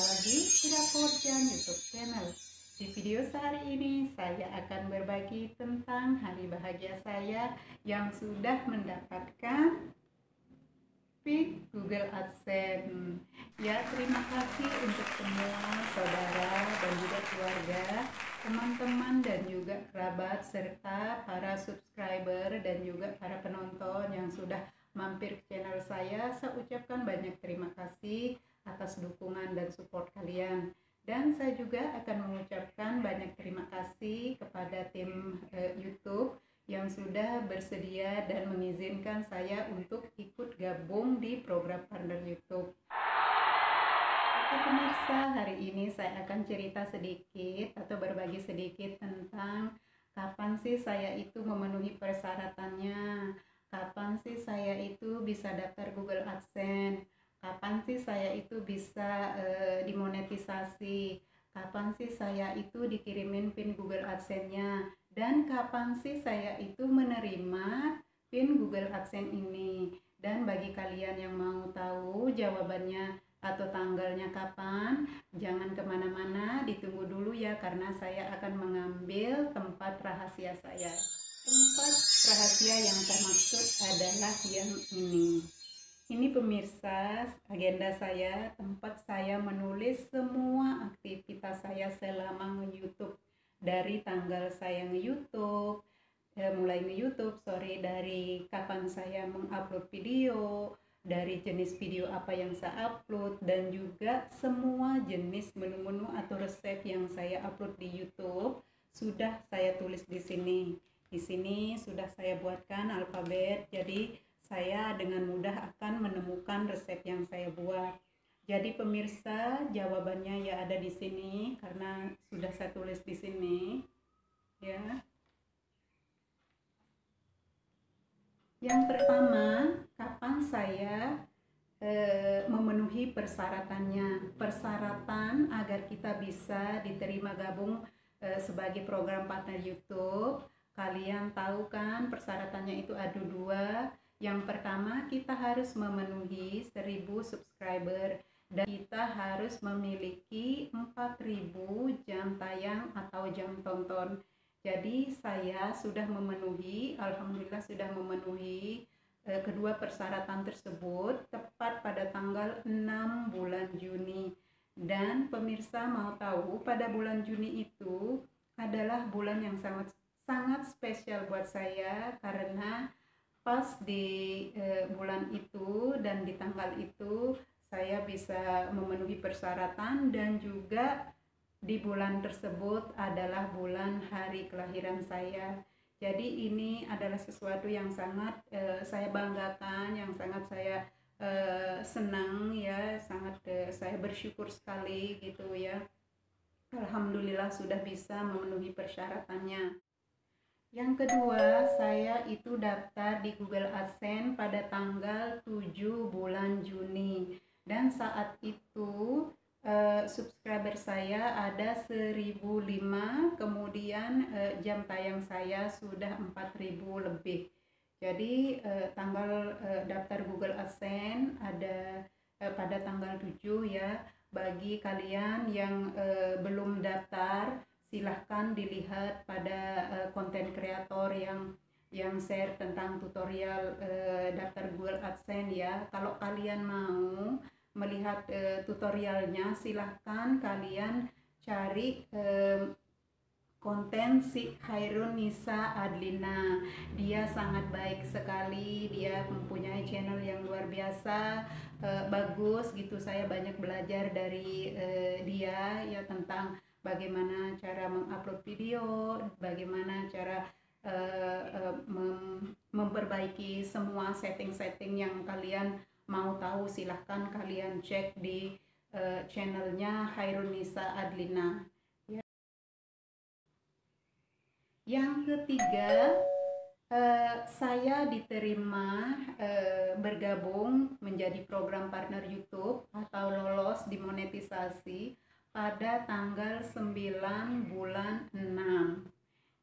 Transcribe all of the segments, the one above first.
lagi di Dapur YouTube channel. Di video sehari ini saya akan berbagi tentang hari bahagia saya yang sudah mendapatkan pick Google AdSense. Ya, terima kasih untuk semua saudara dan juga keluarga, teman-teman dan juga kerabat serta para subscriber dan juga para penonton yang sudah mampir ke channel saya. Saya ucapkan banyak terima kasih atas dukungan dan support kalian. Dan saya juga akan mengucapkan banyak terima kasih kepada tim uh, YouTube yang sudah bersedia dan mengizinkan saya untuk ikut gabung di program partner YouTube. Pemirsa, hari ini saya akan cerita sedikit atau berbagi sedikit tentang kapan sih saya itu memenuhi persyaratannya, kapan sih saya itu bisa daftar Google AdSense, kapan sih saya itu bisa e, dimonetisasi? Kapan sih saya itu dikirimin pin Google AdSense-nya? Dan kapan sih saya itu menerima pin Google AdSense ini? Dan bagi kalian yang mau tahu jawabannya atau tanggalnya kapan jangan ke mana-mana ditunggu dulu ya karena saya akan mengambil tempat rahasia saya. Tempat rahasia yang saya maksud adalah yang ini ini pemirsa, agenda saya, tempat saya menulis semua aktivitas saya selama nge-youtube. Dari tanggal saya nge-youtube, eh, mulai nge-youtube, sorry, dari kapan saya mengupload video, dari jenis video apa yang saya upload, dan juga semua jenis menu-menu atau resep yang saya upload di youtube, sudah saya tulis di sini. Di sini sudah saya buatkan alfabet, jadi saya dengan mudah akan menemukan resep yang saya buat. Jadi pemirsa, jawabannya ya ada di sini karena sudah saya tulis di sini. Ya. Yang pertama, kapan saya e, memenuhi persyaratannya? Persyaratan agar kita bisa diterima gabung e, sebagai program partner YouTube. Kalian tahu kan persyaratannya itu ada dua yang pertama, kita harus memenuhi 1000 subscriber dan kita harus memiliki 4000 jam tayang atau jam tonton. Jadi saya sudah memenuhi, alhamdulillah sudah memenuhi eh, kedua persyaratan tersebut tepat pada tanggal 6 bulan Juni. Dan pemirsa mau tahu pada bulan Juni itu adalah bulan yang sangat sangat spesial buat saya karena pas di e, bulan itu dan di tanggal itu saya bisa memenuhi persyaratan dan juga di bulan tersebut adalah bulan hari kelahiran saya. Jadi ini adalah sesuatu yang sangat e, saya banggakan, yang sangat saya e, senang ya, sangat e, saya bersyukur sekali gitu ya. Alhamdulillah sudah bisa memenuhi persyaratannya. Yang kedua, saya itu daftar di Google AdSense pada tanggal 7 bulan Juni. Dan saat itu uh, subscriber saya ada 1005, kemudian uh, jam tayang saya sudah 4000 lebih. Jadi uh, tanggal uh, daftar Google AdSense ada uh, pada tanggal 7 ya. Bagi kalian yang uh, belum daftar, silahkan dilihat pada uh, konten kreator yang yang share tentang tutorial uh, daftar Google AdSense ya. Kalau kalian mau melihat uh, tutorialnya, silahkan kalian cari uh, konten si Hairun Nisa Adlina. Dia sangat baik sekali, dia mempunyai channel yang luar biasa, uh, bagus gitu. Saya banyak belajar dari uh, dia ya tentang bagaimana cara mengupload video, bagaimana cara uh, uh, mem memperbaiki semua setting-setting yang kalian mau tahu silahkan kalian cek di uh, channelnya Hairunisa Adlina. Ya. Yang ketiga, uh, saya diterima uh, bergabung menjadi program partner YouTube atau lolos dimonetisasi pada tanggal 9 bulan 6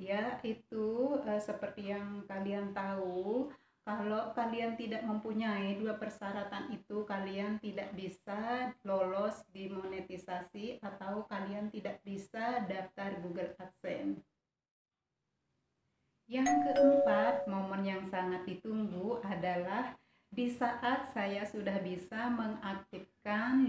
ya itu uh, seperti yang kalian tahu kalau kalian tidak mempunyai dua persyaratan itu kalian tidak bisa lolos di monetisasi atau kalian tidak bisa daftar Google AdSense. Yang keempat momen yang sangat ditunggu adalah di saat saya sudah bisa mengaktifkan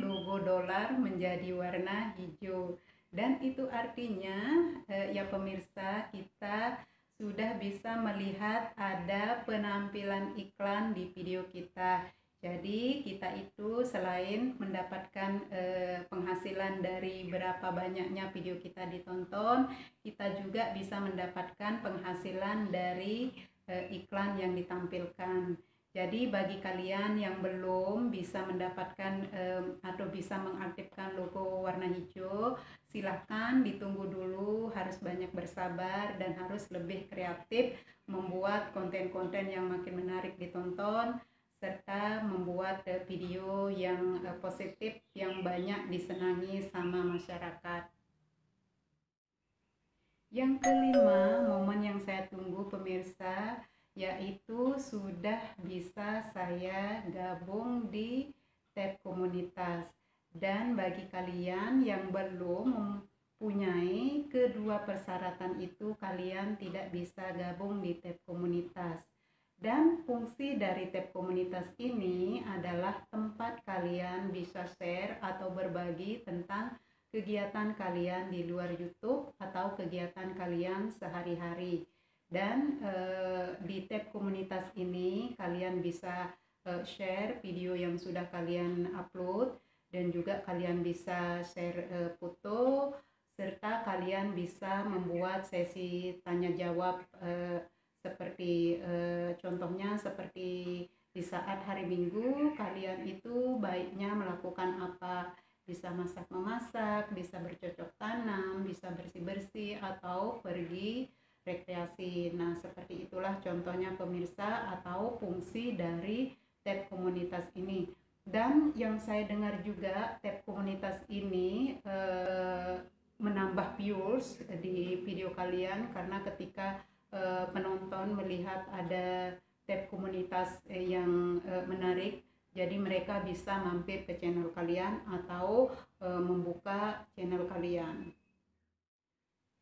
logo dolar menjadi warna hijau dan itu artinya eh, ya pemirsa kita sudah bisa melihat ada penampilan iklan di video kita. Jadi kita itu selain mendapatkan eh, penghasilan dari berapa banyaknya video kita ditonton, kita juga bisa mendapatkan penghasilan dari eh, iklan yang ditampilkan. Jadi bagi kalian yang belum bisa mendapatkan um, atau bisa mengaktifkan logo warna hijau, silahkan ditunggu dulu, harus banyak bersabar dan harus lebih kreatif membuat konten-konten yang makin menarik ditonton serta membuat uh, video yang uh, positif yang banyak disenangi sama masyarakat. Yang kelima, momen yang saya tunggu pemirsa yaitu sudah bisa saya gabung di tab komunitas. Dan bagi kalian yang belum mempunyai kedua persyaratan itu kalian tidak bisa gabung di tab komunitas. Dan fungsi dari tab komunitas ini adalah tempat kalian bisa share atau berbagi tentang kegiatan kalian di luar YouTube atau kegiatan kalian sehari-hari. Dan uh, tab komunitas ini kalian bisa uh, share video yang sudah kalian upload dan juga kalian bisa share uh, foto serta kalian bisa membuat sesi tanya jawab uh, seperti uh, contohnya seperti di saat hari Minggu kalian itu baiknya melakukan apa? Bisa masak memasak bisa bercocok tanam bisa bersih bersih atau pergi rekreasi. Nah, seperti itulah contohnya pemirsa atau fungsi dari tab komunitas ini. Dan yang saya dengar juga tab komunitas ini eh, menambah views di video kalian karena ketika eh, penonton melihat ada tab komunitas eh, yang eh, menarik jadi mereka bisa mampir ke channel kalian atau e, membuka channel kalian.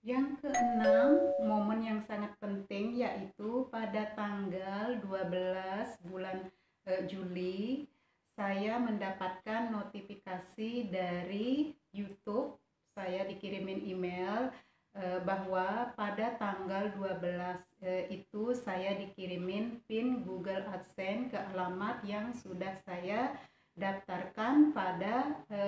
Yang keenam, momen yang sangat penting yaitu pada tanggal 12 bulan e, Juli saya mendapatkan notifikasi dari YouTube. Saya dikirimin email e, bahwa pada tanggal 12 e, itu saya dikirimin PIN Google AdSense ke alamat yang sudah saya daftarkan pada e,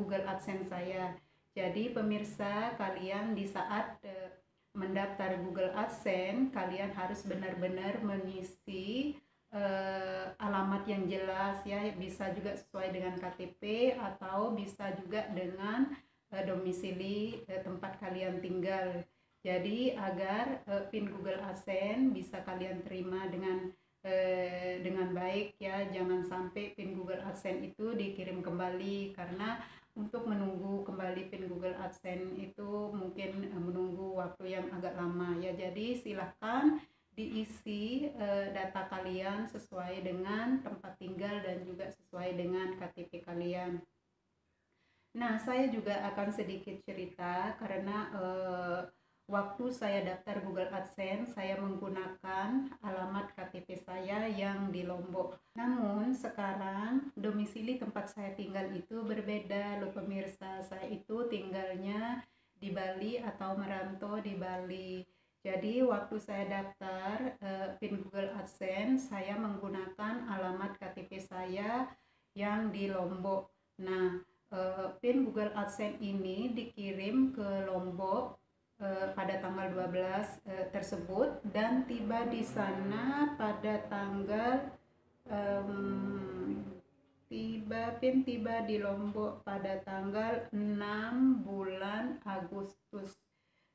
Google AdSense saya. Jadi pemirsa kalian di saat uh, mendaftar Google AdSense kalian harus benar-benar mengisi uh, alamat yang jelas ya bisa juga sesuai dengan KTP atau bisa juga dengan uh, domisili uh, tempat kalian tinggal. Jadi agar uh, PIN Google AdSense bisa kalian terima dengan uh, dengan baik ya jangan sampai PIN Google AdSense itu dikirim kembali. Karena untuk menunggu kembali pin Google AdSense itu mungkin eh, menunggu waktu yang agak lama ya. Jadi silahkan diisi e, data kalian sesuai dengan tempat tinggal dan juga sesuai dengan KTP kalian. Nah saya juga akan sedikit cerita karena e, waktu saya daftar Google AdSense, saya menggunakan alamat KTP saya yang di Lombok. Namun sekarang domisili tempat saya tinggal itu berbeda loh pemirsa. Saya itu tinggalnya di Bali atau merantau di Bali. Jadi waktu saya daftar uh, PIN Google AdSense, saya menggunakan alamat KTP saya yang di Lombok. Nah, uh, PIN Google AdSense ini dikirim ke Lombok pada tanggal 12 eh, tersebut dan tiba di sana pada tanggal um, tiba pin tiba di Lombok pada tanggal 6 bulan Agustus.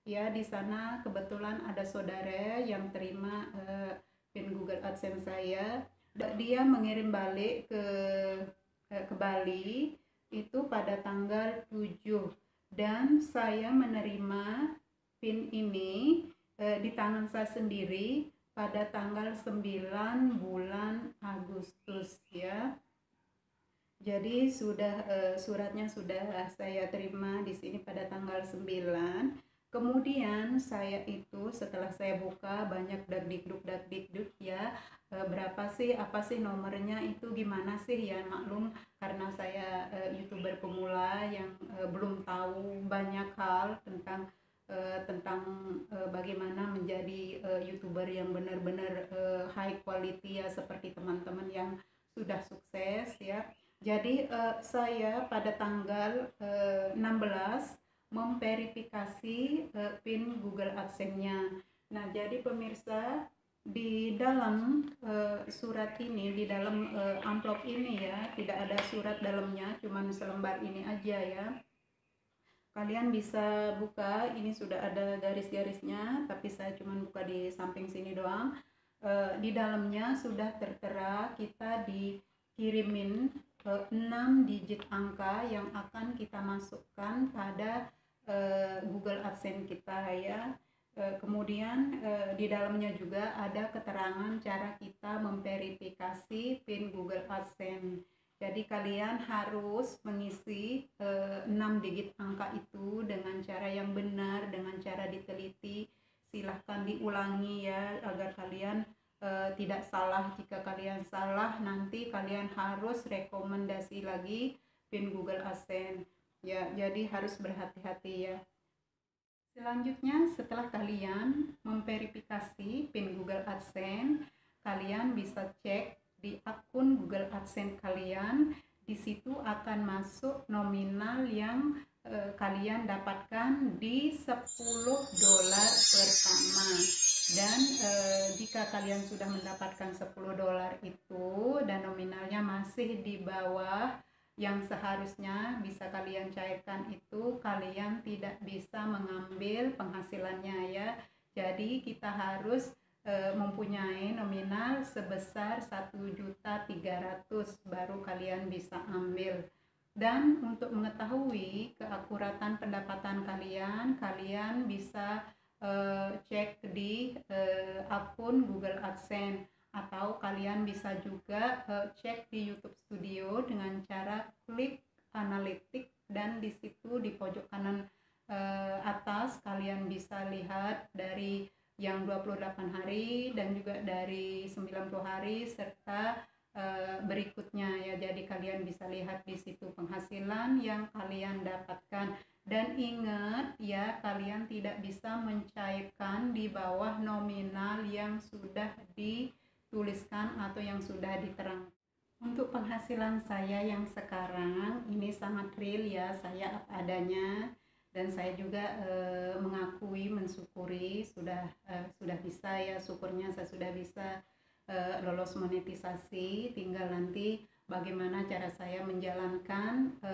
Ya di sana kebetulan ada saudara yang terima uh, pin Google AdSense saya. Dia mengirim balik ke uh, ke Bali itu pada tanggal 7 dan saya menerima pin ini e, di tangan saya sendiri pada tanggal 9 bulan Agustus ya. Jadi sudah uh, suratnya sudah saya terima di sini pada tanggal 9. Kemudian saya itu setelah saya buka banyak dagdikduk dagdikduk ya uh, berapa sih apa sih nomornya itu gimana sih ya maklum karena saya uh, youtuber pemula yang uh, belum tahu banyak hal tentang uh, tentang uh, bagaimana menjadi uh, youtuber yang benar-benar uh, high quality ya seperti teman-teman yang sudah sukses ya. Jadi uh, saya pada tanggal uh, 16 memverifikasi uh, pin Google AdSense-nya. Nah jadi pemirsa di dalam uh, surat ini di dalam uh, amplop ini ya tidak ada surat dalamnya cuman selembar ini aja ya kalian bisa buka ini sudah ada garis-garisnya tapi saya cuma buka di samping sini doang. E, di dalamnya sudah tertera kita dikirimin e, 6 digit angka yang akan kita masukkan pada e, Google AdSense kita ya. E, kemudian e, di dalamnya juga ada keterangan cara kita memverifikasi PIN Google AdSense jadi kalian harus mengisi eh, 6 digit angka itu dengan cara yang benar, dengan cara diteliti. Silahkan diulangi ya agar kalian eh, tidak salah. Jika kalian salah nanti kalian harus rekomendasi lagi pin Google AdSense. Ya, jadi harus berhati-hati ya. Selanjutnya setelah kalian memverifikasi pin Google AdSense, kalian bisa cek di akun Google AdSense kalian di situ akan masuk nominal yang eh, kalian dapatkan di 10 dolar pertama. Dan eh, jika kalian sudah mendapatkan 10 dolar itu dan nominalnya masih di bawah yang seharusnya bisa kalian cairkan itu kalian tidak bisa mengambil penghasilannya ya. Jadi kita harus e, mempunyai nominal sebesar 1.300 baru kalian bisa ambil. Dan untuk mengetahui keakuratan pendapatan kalian, kalian bisa e, cek di e, akun Google AdSense atau kalian bisa juga e, cek di YouTube Studio dengan cara klik analitik dan di situ di pojok kanan e, atas kalian bisa lihat dari yang 28 hari dan juga dari 90 hari serta uh, berikutnya ya. Jadi kalian bisa lihat di situ penghasilan yang kalian dapatkan dan ingat ya kalian tidak bisa mencairkan di bawah nominal yang sudah dituliskan atau yang sudah diterangkan. Untuk penghasilan saya yang sekarang ini sangat real ya, saya adanya dan saya juga e, mengakui mensyukuri sudah e, sudah bisa ya syukurnya saya sudah bisa e, lolos monetisasi. Tinggal nanti bagaimana cara saya menjalankan e,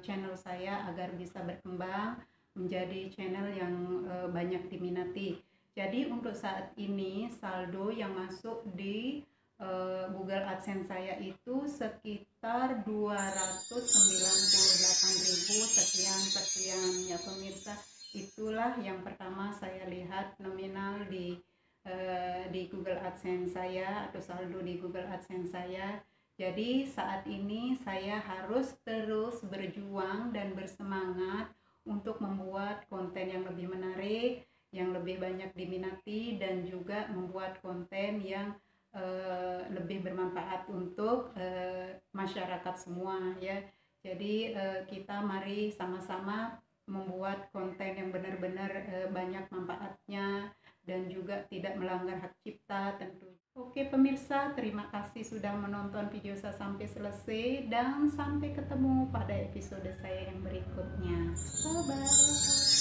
channel saya agar bisa berkembang menjadi channel yang e, banyak diminati. Jadi untuk saat ini saldo yang masuk di uh, Google AdSense saya itu sekitar 298.000 sekian sekian ya pemirsa. Itulah yang pertama saya lihat nominal di uh, di Google AdSense saya atau saldo di Google AdSense saya. Jadi saat ini saya harus terus berjuang dan bersemangat untuk membuat konten yang lebih menarik, yang lebih banyak diminati dan juga membuat konten yang uh, lebih bermanfaat untuk uh, masyarakat semua ya. Jadi uh, kita mari sama-sama membuat konten yang benar-benar uh, banyak manfaatnya dan juga tidak melanggar hak cipta tentu. Oke pemirsa, terima kasih sudah menonton video saya sampai selesai dan sampai ketemu pada episode saya yang berikutnya. Bye bye.